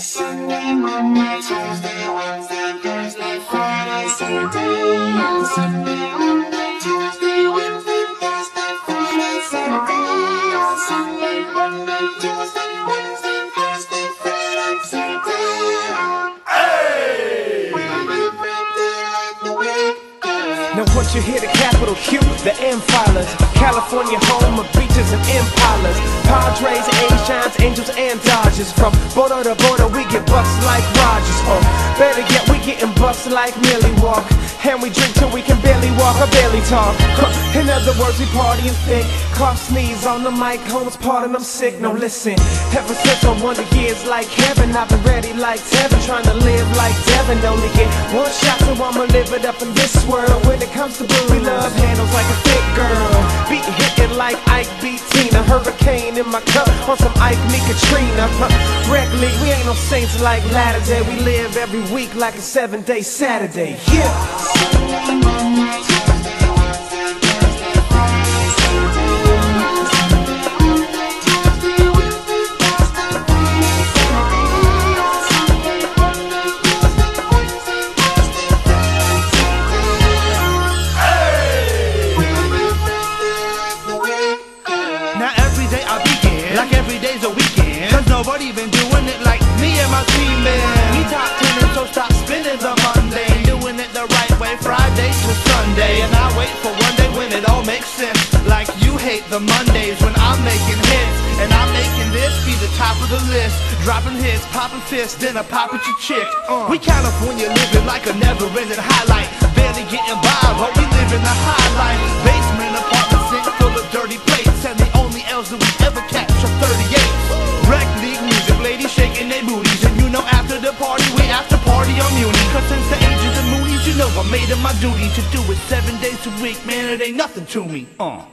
Sunday, Monday, Tuesday, Wednesday, Thursday, Friday, Saturday, Sunday, Monday, Tuesday, Wednesday, Thursday, Friday, Saturday, Sunday, Monday, Tuesday, Wednesday, Thursday, Friday, Saturday. Hey! Now once you hear the capital Q, the M filers, California home of beaches and impalas, Padres, A-Shines, Angels and Dodgers. From border to border bucks like Rogers. Or better yet, we getting bucks like Milwaukee. And we drink till we can barely walk or barely talk. In other words, we party and thick. Cough, sneeze on the mic, homes part and I'm sick. No, listen. Ever since I wonder years like heaven, I've been ready like Devin, trying to live like Devin. Only get one shot, so I'ma live it up in this world. When it comes to blue, we love handles like a thick girl. Beat hitting like Ike beat Tina. Hurricane in my cup on some Ike me Katrina. No saints like Latter Day. We live every week like a seven day Saturday. Yeah. Now every day like every day's a weekend. Cause nobody been my team. We top tennis, so stop spending the Monday. Doing it the right way, Friday to Sunday. And I wait for one day when it all makes sense. Like you hate the Mondays when I'm making hits. And I'm making this be the top of the list. Dropping hits, popping fists, then I pop at your chick. Uh. We California living like a never ending highlight. Know I made it my duty to do it seven days a week. Man, it ain't nothing to me. Uh.